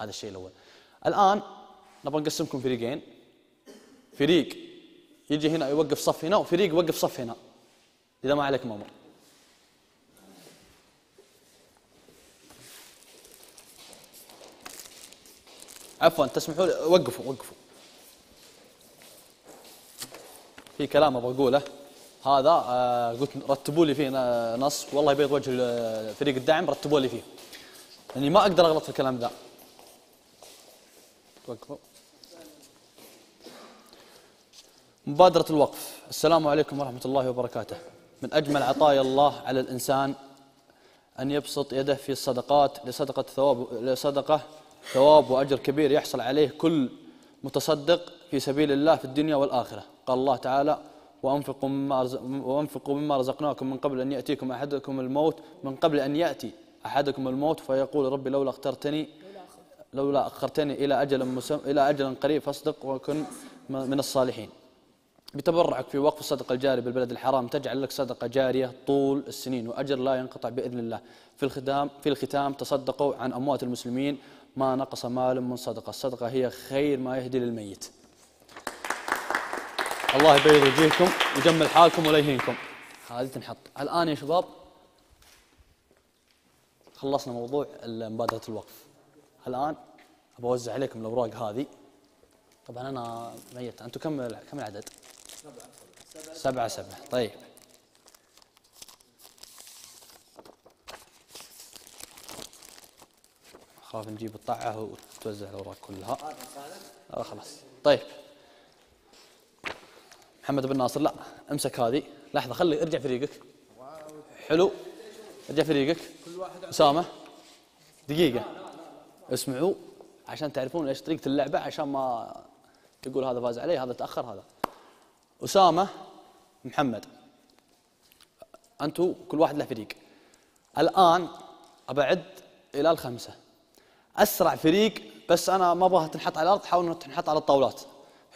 هذا الشيء الأول. الآن نبغى نقسمكم فريقين. فريق يجي هنا يوقف صف هنا وفريق يوقف صف هنا. إذا ما عليكم أمر. عفوا تسمحوا لي؟ وقفوا وقفوا. في كلام أبغى أقوله. هذا آه قلت رتبوا لي فيه نص. والله يبيض وجه فريق الدعم رتبوا لي فيه. لأني ما أقدر أغلط في الكلام ذا. مبادرة الوقف. السلام عليكم ورحمة الله وبركاته. من أجمل عطايا الله على الإنسان أن يبسط يده في الصدقات لصدقة ثواب لصدقة ثواب وأجر كبير يحصل عليه كل متصدق في سبيل الله في الدنيا والآخرة. قال الله تعالى وأنفقوا مما, وأنفقوا مما رزقناكم من قبل أن يأتيكم أحدكم الموت من قبل أن يأتي أحدكم الموت فيقول ربي لولا اخترتني لولا أخرتني إلى أجل مسم إلى أجل قريب فاصدق وكن من الصالحين. بتبرعك في وقف الصدقة الجارية بالبلد الحرام تجعل لك صدقة جارية طول السنين وأجر لا ينقطع بإذن الله. في الختام في الختام تصدقوا عن أموات المسلمين ما نقص مال من صدقة. الصدقة هي خير ما يهدي للميت. الله يبيض وجهكم ويجمل حالكم ولا يهينكم. هذه تنحط. الآن يا شباب خلصنا موضوع مبادرة الوقف. الآن بوزع عليكم الأوراق هذه. طبعا أنا ميت. أنتم كم كم العدد؟ سبعة. سبعة سبعة. طيب. خاف نجيب الطعة وتوزع الأوراق كلها. آه خلاص. طيب. محمد بن ناصر لا. امسك هذه. لحظة خلي ارجع فريقك. حلو. ارجع فريقك. أسامة. دقيقة. اسمعوا. عشان تعرفون إيش طريقة اللعبة عشان ما تقول هذا فاز علي هذا تأخر هذا. أسامة محمد. أنتوا كل واحد له فريق. الآن أبعد إلى الخمسة. أسرع فريق بس أنا ما أبغاها تنحط على الأرض حاول تنحط على الطاولات.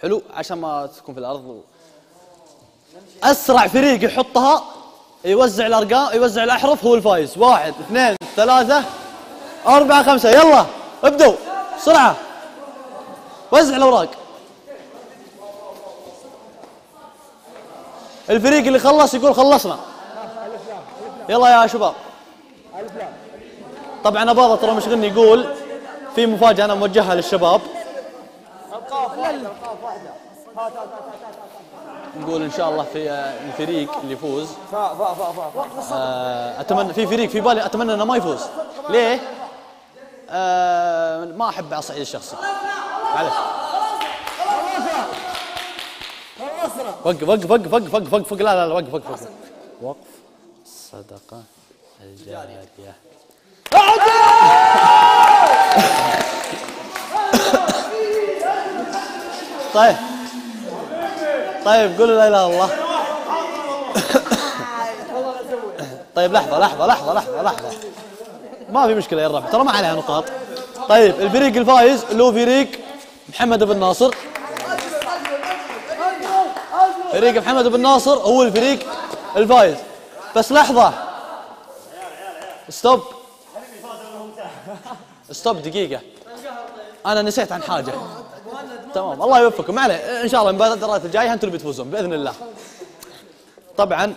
حلو؟ عشان ما تكون في الأرض. أسرع فريق يحطها يوزع الأرقام يوزع الأحرف هو الفايز. واحد اثنين ثلاثة أربعة خمسة. يلا ابدوا. بسرعة وزع الأوراق. الفريق اللي خلص يقول خلصنا. يلا يا شباب. طبعا اباضه ترى مشغلني يقول في مفاجأة أنا موجهها للشباب. نقول إن شاء الله في الفريق اللي يفوز. آه، اتمنى في فريق في بالي أتمنى إنه ما يفوز. ليه؟ آه ما أحب على الصعيد الشخصي. معلش وقف وقف وقف وقف وقف وقف. لا لا وقف وقف وقف. وقف. الصدقة الجارية. طيب طيب قولوا لا إله إلا الله. طيب لحظة لحظة لحظة لحظة لحظة. ما في مشكلة يا الربع ترى ما عليها نقاط. طيب الفريق الفايز هو فريق محمد بن ناصر. فريق محمد بن ناصر هو الفريق الفايز. بس لحظة. stop. stop دقيقة. أنا نسيت عن حاجة. تمام الله يوفقكم. ما عليه. إن شاء الله المبادرات الجاية أنتم اللي بتفوزون بإذن الله. طبعا